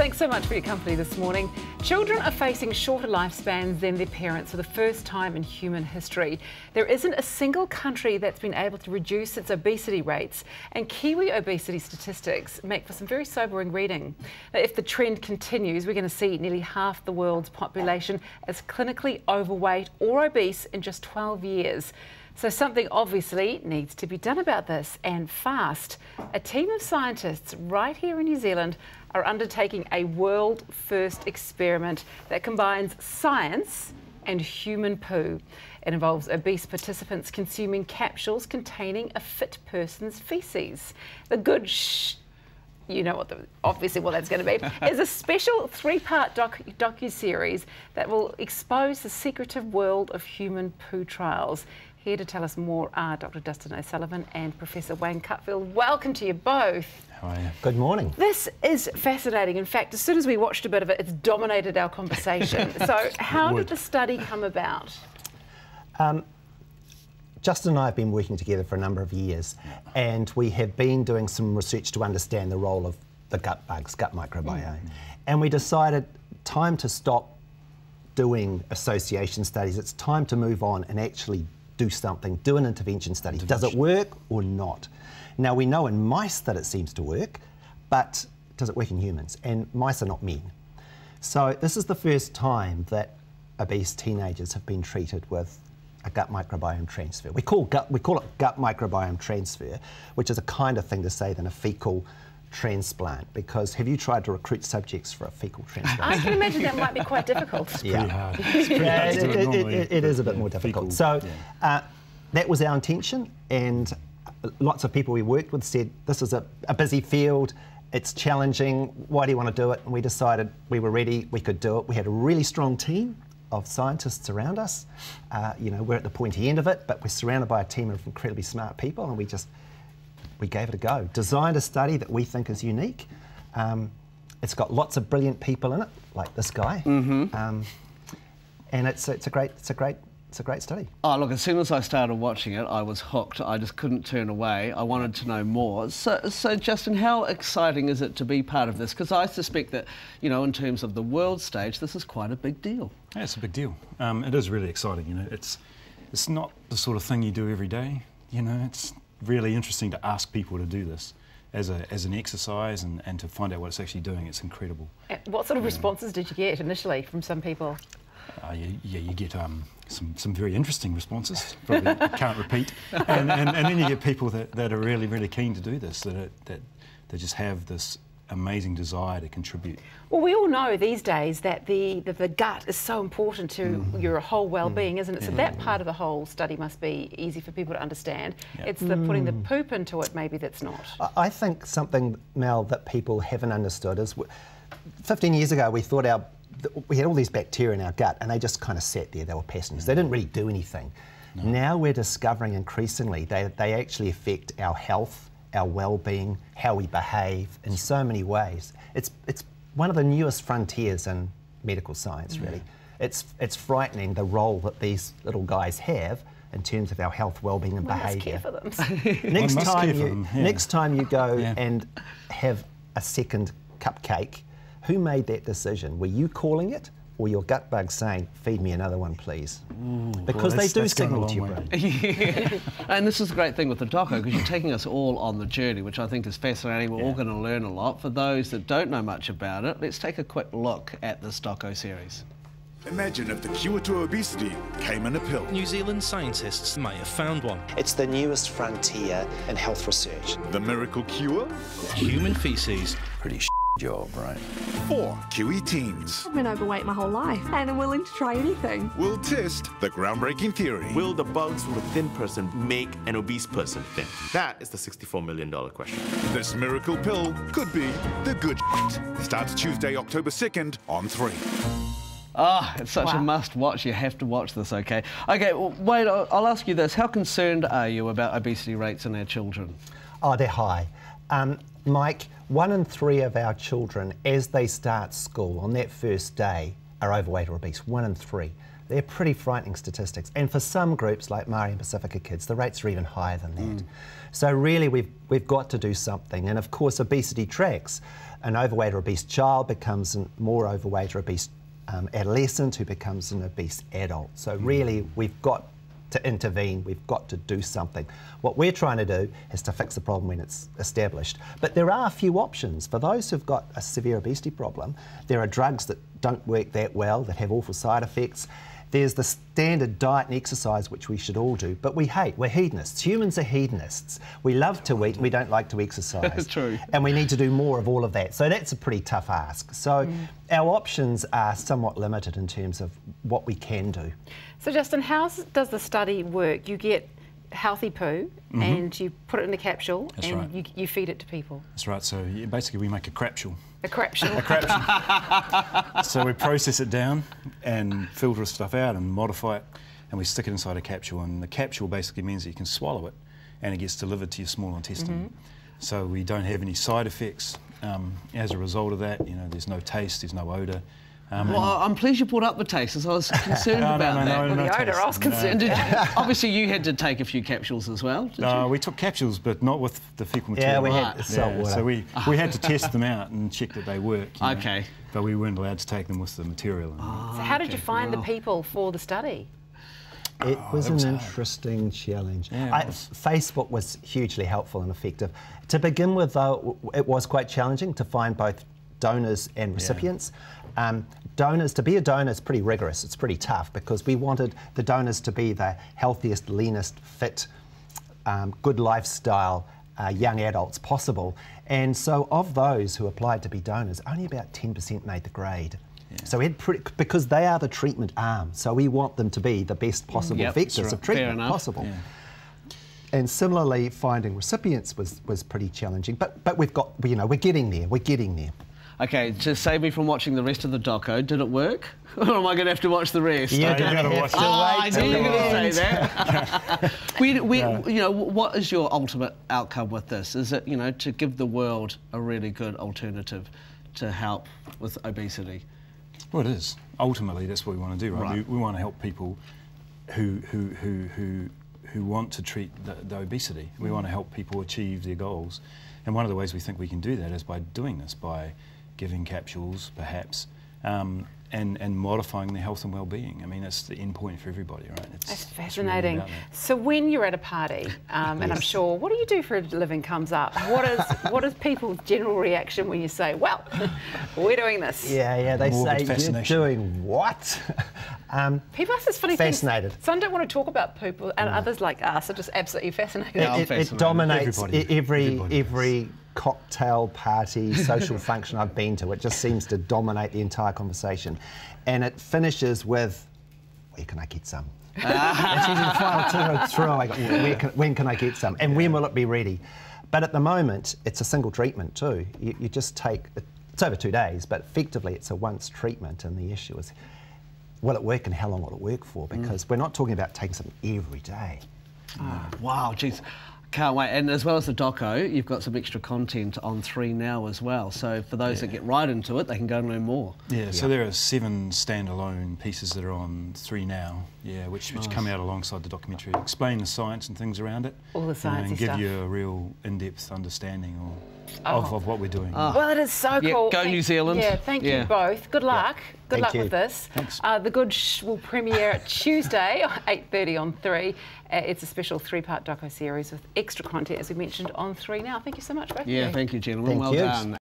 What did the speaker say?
thanks so much for your company this morning. Children are facing shorter lifespans than their parents for the first time in human history. There isn't a single country that's been able to reduce its obesity rates, and Kiwi obesity statistics make for some very sobering reading. Now, if the trend continues, we're going to see nearly half the world's population as clinically overweight or obese in just 12 years. So something obviously needs to be done about this and fast. A team of scientists right here in New Zealand are undertaking a world first experiment that combines science and human poo. It involves obese participants consuming capsules containing a fit person's feces. The good shh you know what the, obviously what that's going to be, is a special three-part doc, docu-series that will expose the secretive world of human poo trials. Here to tell us more are Dr. Justin O'Sullivan and Professor Wayne Cutfield. Welcome to you both. How are you? Good morning. This is fascinating. In fact, as soon as we watched a bit of it, it's dominated our conversation. so, how did the study come about? Um, Justin and I have been working together for a number of years, and we have been doing some research to understand the role of the gut bugs, gut microbiome. Mm. And we decided time to stop doing association studies. It's time to move on and actually do something, do an intervention study. Intervention. Does it work or not? Now, we know in mice that it seems to work, but does it work in humans? And mice are not men. So, this is the first time that obese teenagers have been treated with a gut microbiome transfer. We call, gut, we call it gut microbiome transfer, which is a kinder thing to say than a fecal transplant because have you tried to recruit subjects for a fecal transplant? I can imagine that might be quite difficult. It's yeah. hard. It's yeah, it, it, it, it is a bit more difficult. Fecal, so yeah. uh, that was our intention, and lots of people we worked with said this is a, a busy field. It's challenging. Why do you want to do it? And we decided we were ready. We could do it. We had a really strong team of scientists around us. Uh, you know, we're at the pointy end of it, but we're surrounded by a team of incredibly smart people, and we just we gave it a go. Designed a study that we think is unique. Um, it's got lots of brilliant people in it, like this guy, mm-hmm. um, and it's it's a great it's a great it's a great study. Oh, look, as soon as I started watching it, I was hooked. I just couldn't turn away. I wanted to know more. So, so Justin, how exciting is it to be part of this? Because I suspect that, you know, in terms of the world stage, this is quite a big deal. Yeah, it's a big deal. Um, it is really exciting, you know. It's, it's not the sort of thing you do every day, you know. It's really interesting to ask people to do this as, a, as an exercise and, and to find out what it's actually doing. It's incredible. What sort of responses did you get initially from some people? Uh, yeah, yeah, you get um, some, some very interesting responses, probably can't repeat. And, and, and, then you get people that, that are really, really keen to do this, that, are, that, that just have this amazing desire to contribute. Well, we all know these days that the, the, the gut is so important to mm. your whole well-being, mm. isn't it? So that part of the whole study must be easy for people to understand. It's the putting the mm. poop into it maybe that's not. I think something, Mel, that people haven't understood is 15 years ago we thought our we had all these bacteria in our gut and they just kind of sat there, they were passengers. They didn't really do anything. No. Now we're discovering increasingly they, they actually affect our health, our well-being, how we behave in so many ways. It's it's one of the newest frontiers in medical science, really. Yeah. It's it's frightening the role that these little guys have in terms of our health, well-being, and behaviour. next time you yeah. next time you go yeah. and have a second cupcake, who made that decision? Were you calling it? Or your gut bug saying, feed me another one, please. Mm, Ooh, because they do signal to your brain. yeah. And this is the great thing with the doco, because you're taking us all on the journey, which I think is fascinating. We're yeah. all going to learn a lot. For those that don't know much about it, let's take a quick look at this doco series. Imagine if the cure to obesity came in a pill. New Zealand scientists may have found one. It's the newest frontier in health research. The miracle cure? Human feces. Pretty job, right? Four Kiwi teens. I've been overweight my whole life and I'm willing to try anything. We'll test the groundbreaking theory. Will the bugs from a thin person make an obese person thin? That is the $64 million question. This miracle pill could be the good shit. Starts Tuesday, October 2nd on 3. Ah, oh, it's such wow. a must watch. You have to watch this, okay? Okay, well, Wade, I'll ask you this. How concerned are you about obesity rates in our children? Oh, they're high. Um, Mike, one in three of our children, as they start school on that first day, are overweight or obese. One in three. They're pretty frightening statistics. And for some groups like Māori and Pasifika kids, the rates are even higher than that. So really we've, we've got to do something. And of course obesity tracks. An overweight or obese child becomes a more overweight or obese um, adolescent who becomes an obese adult. So really we've got to intervene, we've got to do something. What we're trying to do is to fix the problem when it's established. But there are a few options. For those who've got a severe obesity problem, there are drugs that don't work that well, that have awful side effects. There's the standard diet and exercise, which we should all do, but we hate. We're hedonists. Humans are hedonists. We love to eat, we don't like to exercise. That's true. And we need to do more of all of that. So that's a pretty tough ask. So mm. our options are somewhat limited in terms of what we can do. So, Justin, how does the study work? You get healthy poo and you put it in a capsule. That's and right. you, you feed it to people. That's right. So basically, we make a crapsule. A capsule. so we process it down and filter stuff out and modify it, and we stick it inside a capsule. And the capsule basically means that you can swallow it, and it gets delivered to your small intestine. So we don't have any side effects um, as a result of that. You know, there's no taste, there's no odour. Um, Well, I'm pleased you brought up the taste, as I was concerned No, no, about no, that. no, the no odour, taste. I was concerned. And did you, obviously, you had to take a few capsules as well. Did Uh, you? we took capsules, but not with the fecal Yeah, material. we Right. had salt Yeah, water. so we, we had to test them out and check that they work. you know, Okay. But we weren't allowed to take them with the material. so, how did you find wow. the people for the study? It was that was an hard. interesting challenge. Yeah, I, was. Facebook was hugely helpful and effective. To begin with, though, it was quite challenging to find both donors and recipients. Um, donors, to be a donor is pretty rigorous, it's pretty tough because we wanted the donors to be the healthiest, leanest, fit, um, good lifestyle uh, young adults possible. And so, of those who applied to be donors, only about 10% made the grade. So we had pretty, because they are the treatment arm, so we want them to be the best possible Yep, vectors right. of treatment possible. And similarly, finding recipients was, was pretty challenging. But but we've got you know we're getting there. We're getting there. Okay, to save me from watching the rest of the doco, did it work? or am I going to have to watch the rest? You're you gonna gotta watch to it. Oh, I knew you were going to say that. we, we, you know, what is your ultimate outcome with this? Is it, you know, to give the world a really good alternative to help with obesity? Well, it is. Ultimately, that's what we want to do, right? Right. We, we want to help people who who who who who want to treat the, the obesity. We mm. want to help people achieve their goals, and one of the ways we think we can do that is by doing this, by giving capsules, perhaps. Um, and, and modifying their health and well-being. I mean, that's the end point for everybody, right? It's, That's it's really fascinating. that. so when you're at a party, um, and I'm sure, what do you do for a living comes up? What is what is people's general reaction when you say, "Well, we're doing this"? Yeah, yeah. They Morbid say you're doing what? Um, People ask this funny Fascinated. things. Some don't want to talk about poop, and others like us are just absolutely fascinated. Yeah, I'm it, it, fascinated. dominates Everybody- every everybody does. every cocktail party, social function I've been to. It just seems to dominate the entire conversation, and it finishes with, "Where can I get some?" It's usually the final two or three. I go, Where can, when can I get some? And when will it be ready? But at the moment, it's a single treatment too. You, you just take it's over two days, but effectively it's a once treatment, and the issue is. Will it work and how long will it work for? Mm. Because we're not talking about taking something every day. Ah, wow, jeez. Can't wait. And as well as the doco, you've got some extra content on 3 now as well. So for those that get right into it, they can go and learn more. Yeah, so there are seven standalone pieces that are on three now, yeah, which, which come out alongside the documentary, explain the science and things around it. All the you know, and give stuff. you a real in-depth understanding or, oh. of, of what we're doing. Ah. Well, it is so Yeah, cool. go Thank- New Zealand. Yeah, thank Yeah. you both. Good luck. Good Thank luck you. with this. Thanks. Uh, the Good Sh will premiere Tuesday, 8.30 on 3. Uh, it's a special three-part doco series with extra content, as we mentioned, on 3 now. Thank you so much, both Yeah, you. thank you, gentlemen. Thank well you. done.